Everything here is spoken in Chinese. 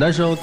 男生。